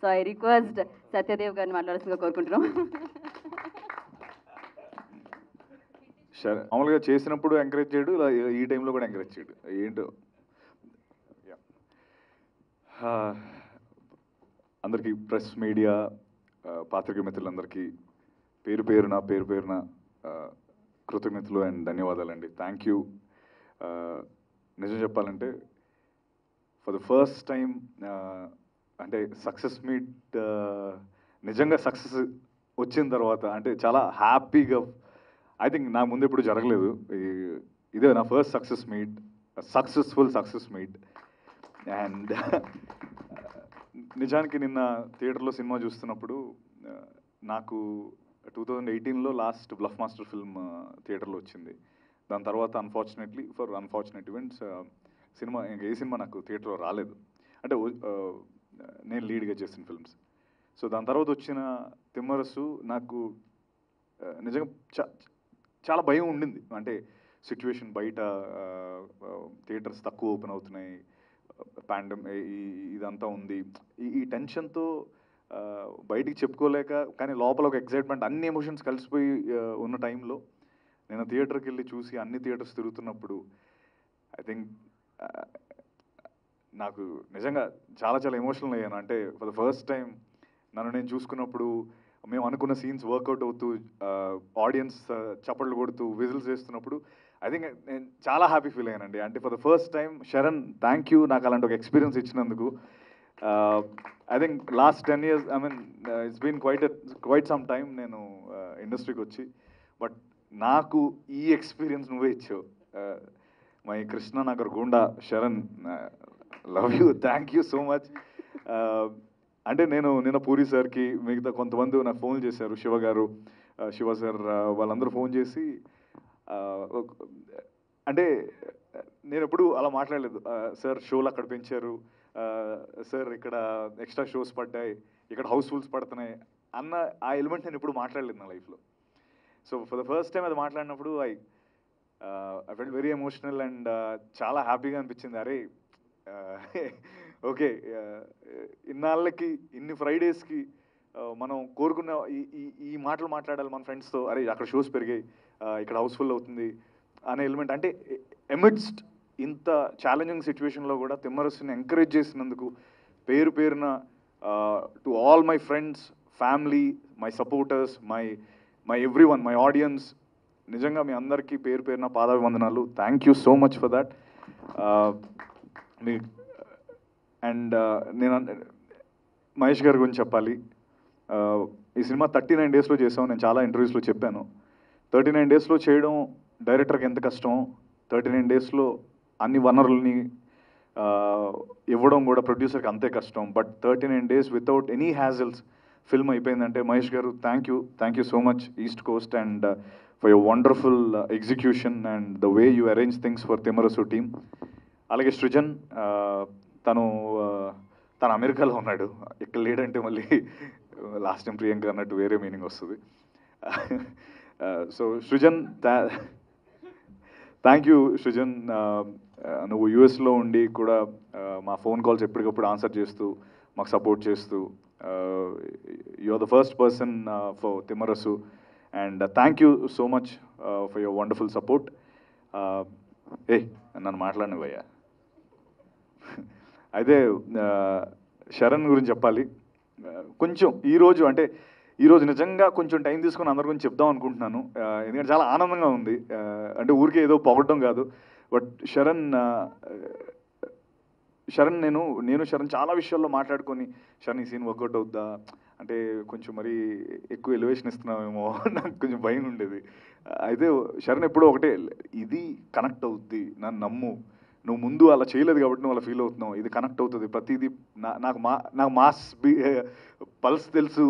So I request Satyadev గారిని మాట్లాడాల్సిందిగా కోరుకుంటున్నాం. సరే మామూలుగా చేసినప్పుడు ఎంకరేజ్ చేయడు ఇలా ఈ టైంలో కూడా ఎంకరేజ్ చేయడు. ఏంటో? Uh, అందరికీ ప్రెస్ మీడియా uh, పాత్రిక మిత్రులందరికీ పేరు పేరున పేరు పేరున uh, కృతజ్ఞతలు అండ్ ధన్యవాదాలండి. థ్యాంక్ యూ నిజం చెప్పాలంటే ఫర్ ద ఫస్ట్ టైం అంటే సక్సెస్ మీట్ నిజంగా సక్సెస్ వచ్చిన తర్వాత అంటే చాలా హ్యాపీగా ఐ థింక్ నా ముందు ఎప్పుడు జరగలేదు. ఇదే నా first success meet successful success meet and నిజానికి నిన్న థియేటర్లో సినిమా చూస్తున్నప్పుడు నాకు టూ థౌజండ్ ఎయిటీన్లో లాస్ట్ బ్లఫ్ మాస్టర్ ఫిల్మ్ థియేటర్లో వచ్చింది. దాని తర్వాత unfortunately for unfortunate events cinema ఇంకా ఏ సినిమా నాకు థియేటర్లో రాలేదు. అంటే నేను లీడ్గా చేసిన ఫిల్మ్స్ సో దాని తర్వాత వచ్చిన తిమ్మరసు నాకు నిజంగా చాలా భయం ఉండింది. అంటే సిచ్యువేషన్ బయట థియేటర్స్ తక్కువ ఓపెన్ అవుతున్నాయి. పాండమ్ ఇదంతా ఉంది. ఈ ఈ టెన్షన్తో బయటికి చెప్పుకోలేక కానీ లోపల ఒక ఎక్సైట్మెంట్ అన్ని ఎమోషన్స్ కలిసిపోయి ఉన్న టైంలో నేను థియేటర్కి వెళ్ళి చూసి అన్ని థియేటర్స్ తిరుగుతున్నప్పుడు ఐ థింక్ నాకు నిజంగా చాలా చాలా ఎమోషనల్ అయ్యాను. అంటే ఫర్ ద ఫస్ట్ టైం నన్ను నేను చూసుకున్నప్పుడు మేము అనుకున్న సీన్స్ వర్కౌట్ అవుతూ ఆడియన్స్ చప్పట్లు కొడుతూ విజిల్స్ వేస్తున్నప్పుడు ఐ థింక్ నేను చాలా హ్యాపీ ఫీల్ అయ్యానండి. అంటే for the first time Sharan thank you నాకు అలాంటి ఒక ఎక్స్పీరియన్స్ ఇచ్చినందుకు. I think last ten years I mean it's been quite quite some time నేను ఇండస్ట్రీకి వచ్చి బట్ నాకు ఈ ఎక్స్పీరియన్స్ నువ్వే ఇచ్చావు. మై కృష్ణ నగర్ గుండా Sharan love you thank you so much. అంటే నేను నిన్న పూరి సార్కి మిగతా కొంతమంది నాకు ఫోన్ చేశారు శివ గారు శివ సార్ వాళ్ళందరూ ఫోన్ చేసి అంటే నేను ఎప్పుడు అలా మాట్లాడలేదు. సార్ షోలు అక్కడ పెంచారు సార్ ఇక్కడ ఎక్స్ట్రా షోస్ పడ్డాయి ఇక్కడ హౌస్ఫుల్స్ పడుతున్నాయి అన్న ఆ ఎలిమెంట్ నేను ఎప్పుడు మాట్లాడలేదు నా లైఫ్లో. So for the first time అది మాట్లాడినప్పుడు I I felt very emotional and చాలా హ్యాపీగా అనిపించింది. అరే ఓకే ఇన్నాళ్ళకి ఇన్ని ఫ్రైడేస్కి మనం కోరుకున్న ఈ ఈ- మాటలు మాట్లాడాలి మన ఫ్రెండ్స్తో. అరే అక్కడ షోస్ పెరిగాయి ఇక్కడ హౌస్ఫుల్ అవుతుంది అనే ఎలిమెంట్. అంటే ఎమిడ్స్ట్ ఇంత ఛాలెంజింగ్ సిచ్యువేషన్లో కూడా తిమ్మరస్ని ఎంకరేజ్ చేసినందుకు పేరు పేరున to all my friends family my supporters my my every one my audience నిజంగా మీ అందరికీ పేరు పేరున పాదాభివందనాలు. Thank you so much for that and నేను మహేష్ గారి గురించి చెప్పాలి. ఈ సినిమా థర్టీ నైన్ డేస్లో చేసాం నేను చాలా ఇంటర్వ్యూస్లో చెప్పాను. థర్టీ నైన్ డేస్లో చేయడం డైరెక్టర్కి ఎంత కష్టం? థర్టీ నైన్ డేస్లో అన్ని వనరుల్ని ఇవ్వడం కూడా ప్రొడ్యూసర్కి అంతే కష్టం. But thirty nine days without any hassles film అయిపోయిందంటే మహేష్ గారు thank you thank you so much East Coast and for your wonderful execution and the way you arrange things for Thimmarusu team అలాగే సృజన్ తను తన తను అమెరికాలో ఉన్నాడు. ఇక్కడ లేడంటే మళ్ళీ లాస్ట్ టైం ప్రియాంక అన్నట్టు వేరే మీనింగ్ వస్తుంది. So Srujan thank you Srujan. నువ్వు యూఎస్లో ఉండి కూడా మా ఫోన్ కాల్స్ ఎప్పటికప్పుడు ఆన్సర్ చేస్తూ మాకు సపోర్ట్ చేస్తూ you are the first person for Thimmarusu. And thank you so much for your wonderful support. ఏ నన్ను మాట్లాడినవయ్యా అయితే శరణ్ గురించి చెప్పాలి. కొంచెం ఈరోజు అంటే ఈరోజు నిజంగా కొంచెం టైం తీసుకొని అందరి గురించి చెప్దాం అనుకుంటున్నాను. ఎందుకంటే చాలా ఆనందంగా ఉంది. అంటే ఊరికే ఏదో పొగడం కాదు. బట్ శరణ్ శరణ్ నేను నేను శరణ్ చాలా విషయాల్లో మాట్లాడుకొని శరణ్ ఈ సీన్ వర్కౌట్ అవుద్దా? అంటే కొంచెం మరి ఎక్కువ ఎలివేషన్ ఇస్తున్నామేమో నాకు కొంచెం భయం ఉండేది. అయితే శరణ్ ఎప్పుడూ ఒకటే ఇది కనెక్ట్ అవుద్ది. నన్ను నమ్ము. నువ్వు ముందు అలా చేయలేదు కాబట్టి నువ్వు అలా ఫీల్ అవుతున్నావు. ఇది కనెక్ట్ అవుతుంది. ప్రతిదీ నా నాకు మా నాకు మాస్ బి పల్స్ తెలుసు.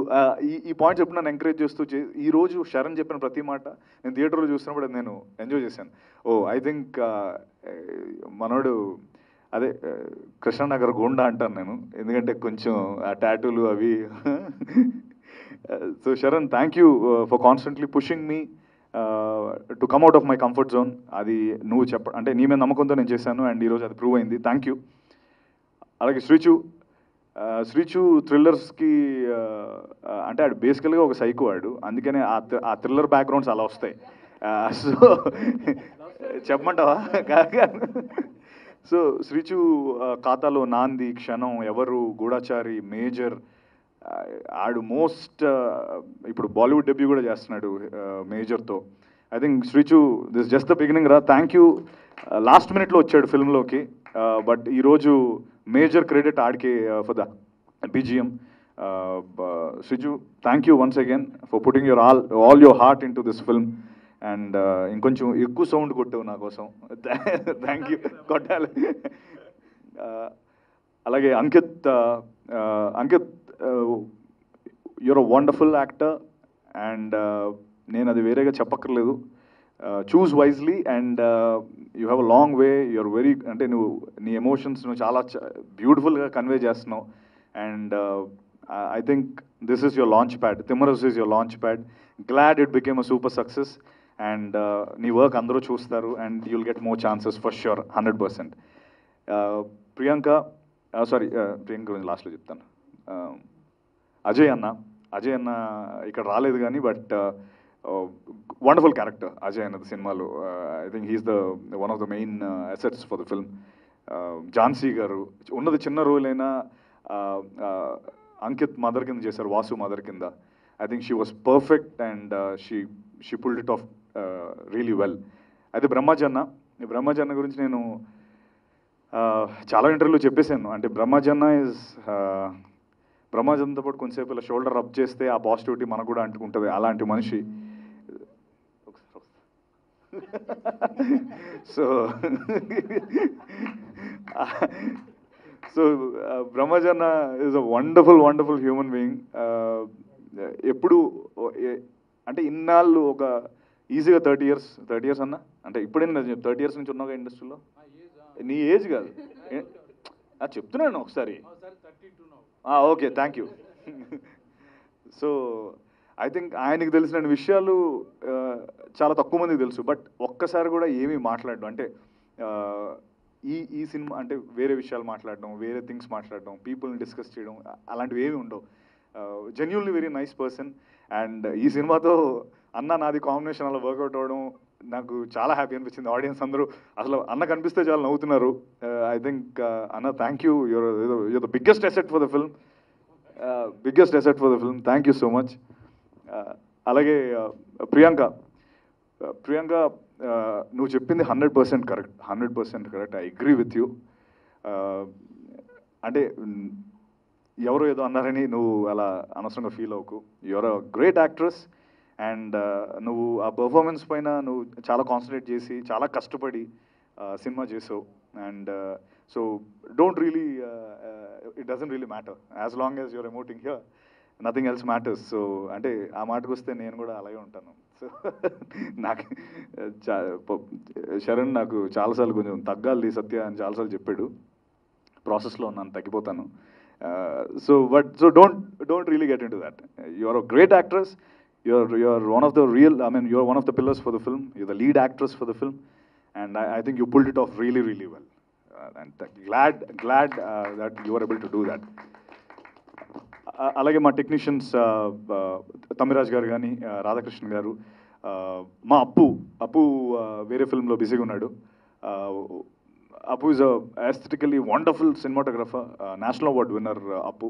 ఈ ఈ పాయింట్ చెప్పి నన్ను ఎంకరేజ్ చేస్తూ చే ఈ రోజు శరణ్ చెప్పిన ప్రతి మాట నేను థియేటర్లో చూసినప్పుడు నేను ఎంజాయ్ చేశాను. ఓ ఐ థింక్ మనోడు అదే కృష్ణనగర్ గోండా అంటాను నేను. ఎందుకంటే కొంచెం ఆ టాటూలు అవి. So Sharan thank you for constantly pushing me to come out of my comfort zone అది నువ్వు చెప్ప అంటే నీ మీద నమ్మకంతో నేను చేశాను అండ్ ఈరోజు అది ప్రూవ్ అయింది. థ్యాంక్ యూ అలాగే శ్రీచు శ్రీచు థ్రిల్లర్స్కి అంటే ఆడు బేసికల్గా ఒక సైకు వాడు అందుకనే ఆ ఆ థ్రిల్లర్ బ్యాక్గ్రౌండ్స్ అలా వస్తాయి. సో చెప్పమంటావా? సో శ్రీచు ఖాతాలో నాంది క్షణం ఎవరు? గూఢాచారి మేజర్ ఆడు మోస్ట్ ఇప్పుడు బాలీవుడ్ డెబ్యూ కూడా చేస్తున్నాడు మేజర్తో. I think Sreechu this just the beginning రా. థ్యాంక్ యూ లాస్ట్ మినిట్లో వచ్చాడు ఫిల్మ్లోకి. బట్ ఈరోజు మేజర్ క్రెడిట్ ఆడికి for the BGM Sriju thank you once again for putting your all all your heart into this film and ఇంకొంచెం ఎక్కువ sound కొట్టావు నా కోసం. థ్యాంక్ యూ కొట్టాలి. అలాగే Ankit Ankit you're a wonderful actor and నేను అది వేరేగా చెప్పక్కర్లేదు. Choose wisely and you have a long way you're very అంటే నువ్వు నీ ఎమోషన్స్ నువ్వు చాలా బ్యూటిఫుల్గా కన్వే చేస్తున్నావు. And I think this is your launch pad Thimmarusu is your launch pad glad it became a super success and నీ work అందరూ చూస్తారు and you'll get more chances for sure hundred percent Priyanka sorry Priyanka గురించి లాస్ట్లో చెప్తాను. అజయ్ అన్న. అజయ్ అన్న ఇక్కడ రాలేదు కానీ బట్ వండర్ఫుల్ క్యారెక్టర్ అజయ్ అన్నది సినిమాలో. I think he's the one of the main assets for the film Jhansi గారు ఉన్నది చిన్న రోల్ అయినా uh, uh, అంకిత్ మదర్ కింద చేశారు వాసు మదర్ కింద. I think she was perfect and she she pulled it off really well అయితే బ్రహ్మజన్న ఈ బ్రహ్మాజన్న గురించి నేను uh, చాలా ఇంటర్వ్యూలో చెప్పేశాను. అంటే బ్రహ్మజన్న ఇస్ బ్రహ్మాజన్తో పాటు కొంచెంసేపు ఇలా షోల్డర్ రబ్ చేస్తే ఆ పాజిటివిటీ మనకు కూడా అంటుకుంటుంది. అలాంటి మనిషి. So so బ్రహ్మజన్న is a wonderful wonderful human being ఎప్పుడు అంటే ఇన్నాళ్ళు ఒక ఈజీగా థర్టీ ఇయర్స్ థర్టీ ఇయర్స్ అన్న? అంటే ఇప్పుడే థర్టీ ఇయర్స్ నుంచి ఉన్నాగా ఇండస్ట్రీలో నీ ఏజ్ కాదు. చెప్తున్నాను ఒకసారి. Okay thank you so I think ఆయనకి తెలిసిన విషయాలు చాలా తక్కువ మందికి తెలుసు. బట్ ఒక్కసారి కూడా ఏమీ మాట్లాడడం అంటే ఈ ఈ సినిమా అంటే వేరే విషయాలు మాట్లాడడం వేరే థింగ్స్ మాట్లాడడం పీపుల్ని డిస్కస్ చేయడం అలాంటివి ఏమి ఉండవు. Genuinely very nice person and ఈ సినిమాతో అన్న నాది కాంబినేషన్ అలా వర్కౌట్ అవ్వడం నాకు చాలా హ్యాపీ అనిపించింది. ఆడియన్స్ అందరూ అసలు అన్న కనిపిస్తే చాలా నవ్వుతున్నారు. Uh, ఐ థింక్ uh, అన్న thank you your your the biggest asset for the film biggest asset for the film thank you so much అలాగే uh, ప్రియాంక. ప్రియాంక నువ్వు చెప్పింది hundred percent correct hundred percent correct I agree with you అంటే ఎవరో ఏదో అన్నారని నువ్వు అలా అనవసరంగా ఫీల్ అవ్వకు. You're a great actress and నువ్వు ఆ పర్ఫార్మెన్స్ పైన నువ్వు చాలా కాన్సన్ట్రేట్ చేసి చాలా కష్టపడి సినిమా చేసావు. And so don't really it doesn't really matter as long as you're emoting here nothing else matters so అంటే ఆ మాటకు వస్తే నేను కూడా అలాగే ఉంటాను. సో నాకు శరణ్ నాకు చాలాసార్లు కొంచెం తగ్గాలి సత్య అని చాలాసార్లు చెప్పాడు. ప్రాసెస్లో ఉన్నాను తగ్గిపోతాను. So but so don't don't really get into that you're a great actress you're you're one of the real. I mean, you're one of the pillars for the film. You're the lead actress for the film, and I, I think you pulled it off really, really well. Uh, and glad glad uh, that you were able to do that. Uh, అలాగే మా technicians Tamiraj uh, uh, గారు కానీ రాధాకృష్ణ గారు మా అప్పు అప్పు వేరే ఫిల్మ్లో బిజీగా ఉన్నాడు Appu is aesthetically wonderful cinematographer national award winner Appu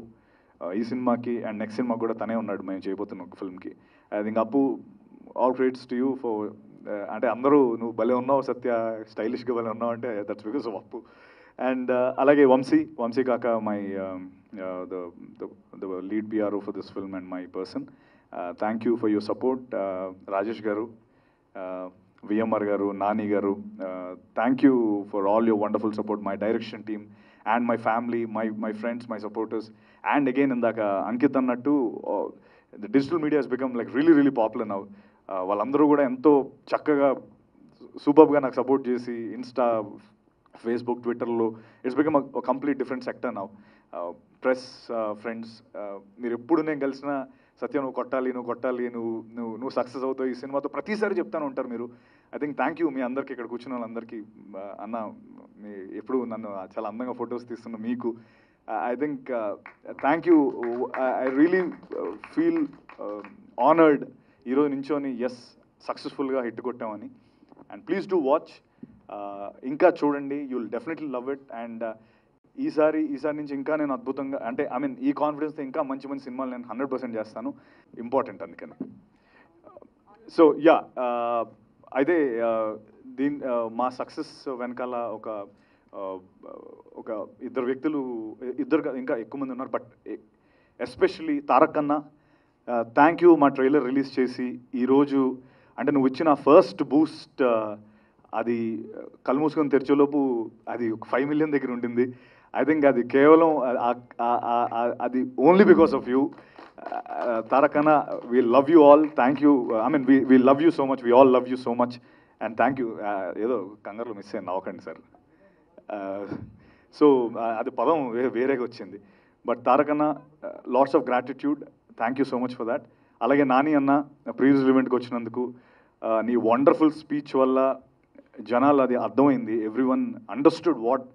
ఈ సినిమాకి అండ్ నెక్స్ట్ సినిమా కూడా తనే ఉన్నాడు మేము చేయబోతున్న ఒక ఫిల్మ్కి. I think Appu all credits to you for అంటే అందరూ నువ్వు భలే ఉన్నావు సత్య స్టైలిష్గా భలే ఉన్నావు అంటే that's because of Appu. And అలాగే వంశీ వంశీ కాక my the lead PRO for this film and my person. Thank you for your support Rajesh garu VMR garu Nani garu thank you for all your wonderful support my direction team and my family my my friends my supporters and again ఇందాక అంకిత్ అన్నట్టు the digital media he's become like really really popular now వాళ్ళందరూ కూడా ఎంతో చక్కగా సూపర్గా నాకు support చేసి Insta Facebook ట్విట్టర్లో it's become complete different sector now press friends మీరు ఎప్పుడు నేను కలిసిన సత్యం నువ్వు కొట్టాలి నువ్వు కొట్టాలి నువ్వు నువ్వు నువ్వు సక్సెస్ అవుతావు ఈ సినిమాతో ప్రతిసారి చెప్తాను ఉంటారు మీరు. ఐ థింక్ థ్యాంక్ యూ మీ అందరికీ ఇక్కడ కూర్చున్న వాళ్ళందరికీ అన్న మీ ఎప్పుడు నన్ను చాలా అందంగా ఫొటోస్ తీస్తున్న మీకు. I think thank you. I really feel honoured ఈరోజు నించోని ఎస్ సక్సెస్ఫుల్గా హిట్ కొట్టామని. అండ్ ప్లీజ్ డూ వాచ్ ఇంకా చూడండి. You will definitely love it and ఈసారి ఈసారి నుంచి ఇంకా నేను అద్భుతంగా అంటే ఐ మీన్ ఈ కాన్ఫిడెన్స్తో ఇంకా మంచి మంచి సినిమాలు నేను హండ్రెడ్ పర్సెంట్ చేస్తాను. ఇంపార్టెంట్ అందుకని. సో యా అయితే దీని మా సక్సెస్ వెనకాల ఒక ఒక ఇద్దరు వ్యక్తులు ఇద్దరు ఇంకా ఎక్కువ మంది ఉన్నారు బట్ ఎస్పెషలీ తారక్ కన్నా థ్యాంక్ యూ మా ట్రైలర్ రిలీజ్ చేసి ఈరోజు అంటే నువ్వు ఇచ్చిన ఫస్ట్ బూస్ట్ అది కళ్ళు మూసుకొని తెరిచేలోపు అది ఒక ఫైవ్ మిలియన్ దగ్గర ఉంటుంది ఐ థింక్ అది కేవలం అది only because of you తారకన్నా we love you all thank you I mean we we love you so much we all love you so much and thank you ఏదో కంగారులో miss అయింది నవ్వకండి sir. Uh, so uh, అది పదం వేరేగా వచ్చింది. But తారకన్న lots of gratitude thank you so much for that అలాగే నాని అన్న ప్రీవియస్ ఈవెంట్కి వచ్చినందుకు uh, నీ వండర్ఫుల్ స్పీచ్ వల్ల జనాలు అది అర్థమైంది. Everyone understood what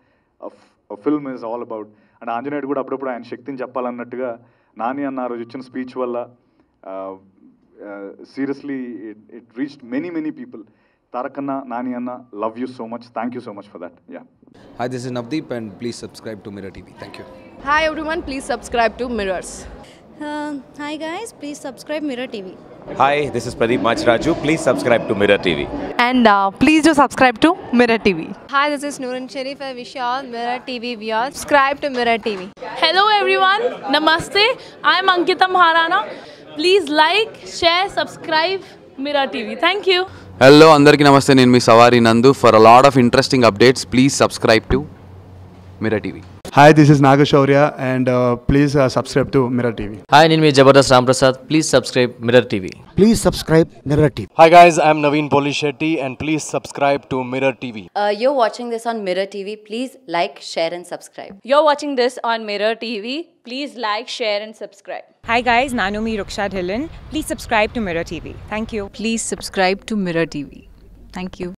film is all about and ఆంజనేయుడు కూడా అప్పుడప్పుడు ఆయన శక్తిని చెప్పాలన్నట్టుగా నాని అన్న ఆ రోజు ఇచ్చిన స్పీచ్ వల్ల seriously it reached many many people Tarakanna, Naniyanna, love you so much. Thank you so much for that. Yeah. Hi, this is Navdeep and please subscribe to Mirror TV. Thank you. Hi everyone, please subscribe to Mirrors. Uh, hi guys, please subscribe Mirror TV. Hi, this is Pradeep Machraju. Please subscribe to Mirror TV. And uh, please do subscribe to Mirror TV. Hi, this is Noorun Sharif. I wish you all Mirror TV viewers. Subscribe to Mirror TV. Hello everyone. Namaste. I am Ankita Maharana. Please like, share, subscribe Mirror TV. Thank you. Hello అందరికీ నమస్తే. నేను మీ Savari Nandu. For a lot of interesting updates please subscribe to Mira TV. Hi, this is Naga and uh, please uh, subscribe to Mirror TV. Hi, Ninmi Jabardast Ramprasad. Please subscribe Mirror TV. Please subscribe Mirror TV. Hi guys, I'm Naveen Polishetty and please subscribe to Mirror TV. Uh, you're watching this on Mirror TV. Please like, share and subscribe. You're watching this on Mirror TV. Please like, share and subscribe. Hi guys, Nanumi Rukshad Hillen. Please subscribe to Mirror TV. Thank you. Please subscribe to Mirror TV. Thank you.